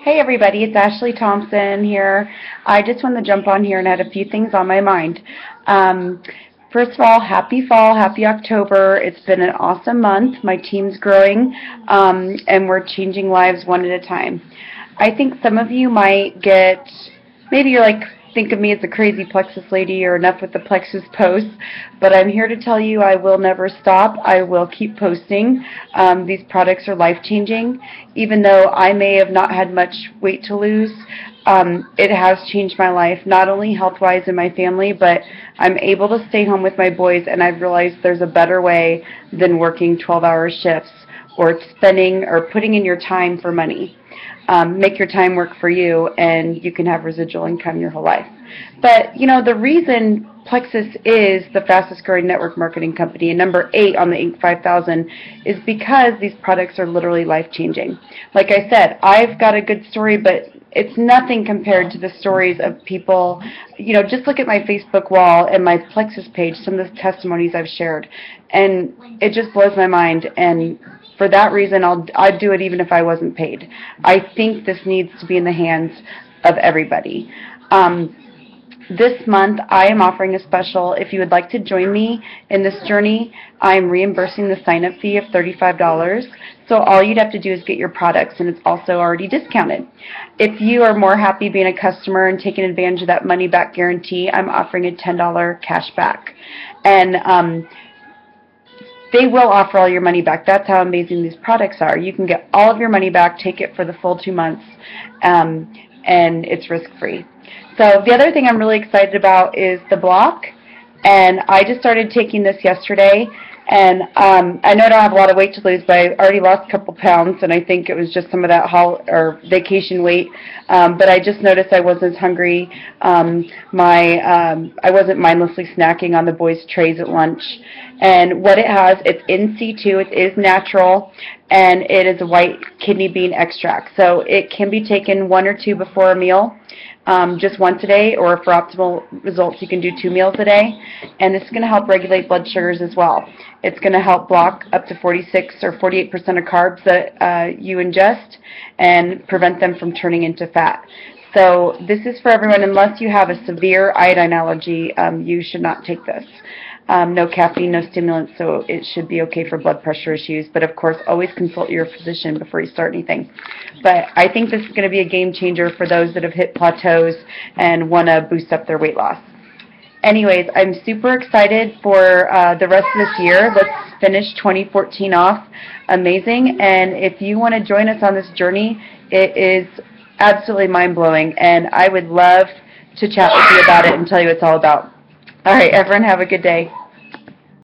Hey everybody, it's Ashlie Thomsen here. I just wanted to jump on here and had a few things on my mind. Um, first of all, happy fall, happy October. It's been an awesome month. My team's growing, um, and we're changing lives one at a time. I think some of you might get, maybe you're like, think of me as a crazy plexus lady or enough with the plexus posts, but I'm here to tell you I will never stop. I will keep posting. Um, these products are life changing. Even though I may have not had much weight to lose, um, it has changed my life, not only health wise in my family, but I'm able to stay home with my boys, and I've realized there's a better way than working 12 hour shifts or spending or putting in your time for money um, make your time work for you and you can have residual income your whole life. But, you know, the reason Plexus is the fastest growing network marketing company and number eight on the Inc. 5000 is because these products are literally life changing. Like I said, I've got a good story, but it's nothing compared to the stories of people. You know, just look at my Facebook wall and my Plexus page, some of the testimonies I've shared, and it just blows my mind. And for that reason, I'll I'd do it even if I wasn't paid. I think this needs to be in the hands of everybody. Um, this month, I am offering a special. If you would like to join me in this journey, I'm reimbursing the sign-up fee of $35. So all you'd have to do is get your products, and it's also already discounted. If you are more happy being a customer and taking advantage of that money-back guarantee, I'm offering a $10 cash back. And um, they will offer all your money back. That's how amazing these products are. You can get all of your money back, take it for the full two months, um, and it's risk free. So the other thing I'm really excited about is the block, and I just started taking this yesterday. And um, I know I don't have a lot of weight to lose, but I already lost a couple pounds, and I think it was just some of that hol- or vacation weight. Um, but I just noticed I wasn't as hungry. Um, my um, I wasn't mindlessly snacking on the boys' trays at lunch. And what it has, it's InSea2, it is natural, and it is a white kidney bean extract. So it can be taken one or two before a meal um, just once a day, or for optimal results, you can do two meals a day. And this is going to help regulate blood sugars as well. It's going to help block up to 46 or 48% of carbs that uh, you ingest and prevent them from turning into fat. So this is for everyone. Unless you have a severe iodine allergy, um, you should not take this. Um, no caffeine, no stimulants, so it should be okay for blood pressure issues. But of course, always consult your physician before you start anything. But I think this is going to be a game changer for those that have hit plateaus and want to boost up their weight loss. Anyways, I'm super excited for uh, the rest of this year. Let's finish 2014 off amazing. And if you want to join us on this journey, it is absolutely mind blowing. And I would love to chat with you about it and tell you what it's all about. All right, everyone, have a good day.